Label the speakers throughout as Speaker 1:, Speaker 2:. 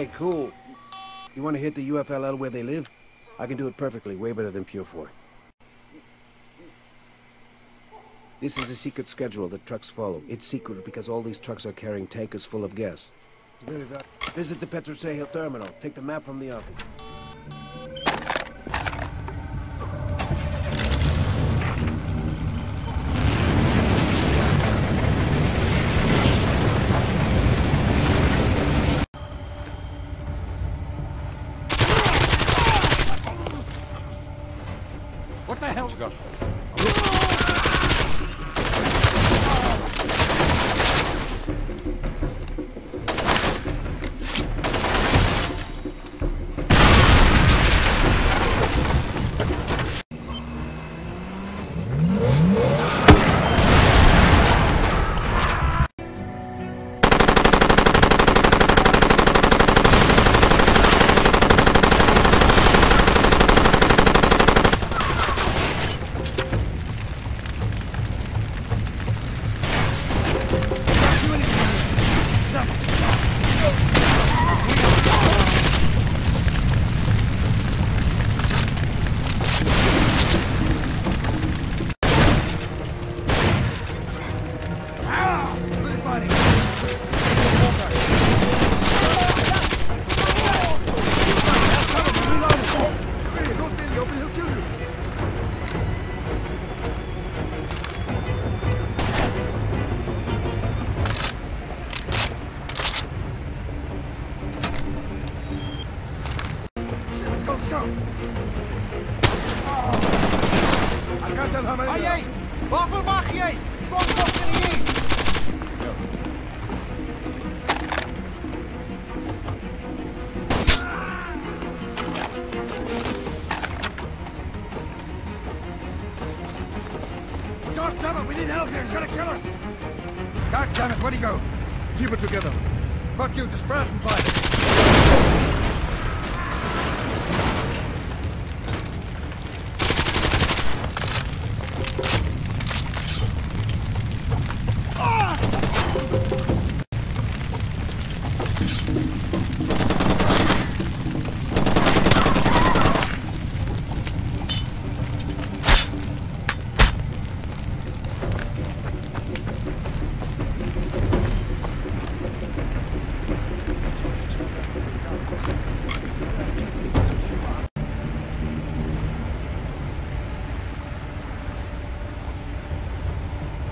Speaker 1: Hey, cool. You want to hit the UFLL where they live? I can do it perfectly, way better than Pure 4. This is a secret schedule that trucks follow. It's secret because all these trucks are carrying tankers full of gas. Visit the Petrocejo terminal. Take the map from the office.
Speaker 2: Whoa! He's gonna kill us. God damn it, where'd he go?
Speaker 1: Keep it together.
Speaker 2: Fuck you, spread and fight. Ah!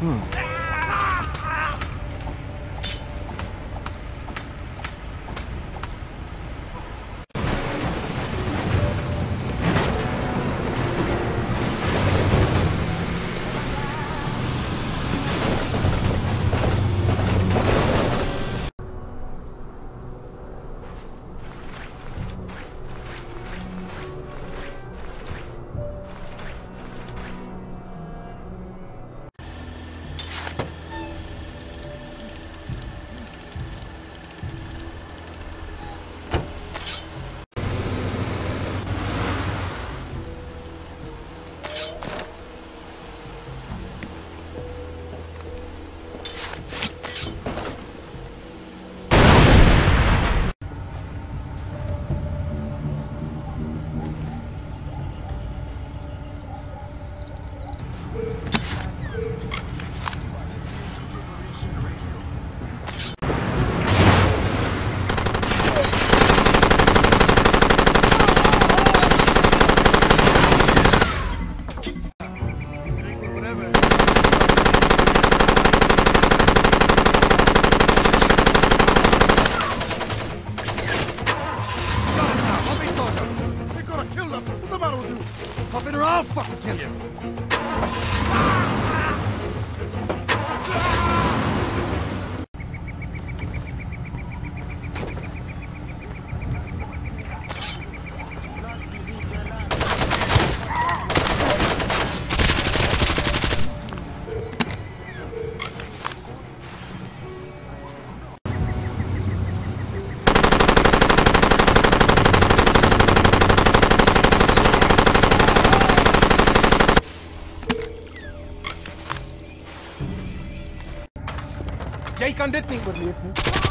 Speaker 2: They here. यही
Speaker 3: कंधे नहीं बदली अपनी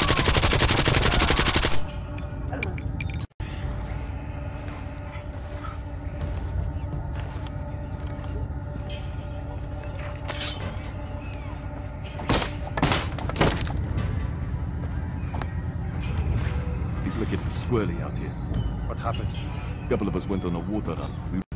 Speaker 3: squirrely out here.
Speaker 2: What happened?
Speaker 3: A couple of us went on a water run. We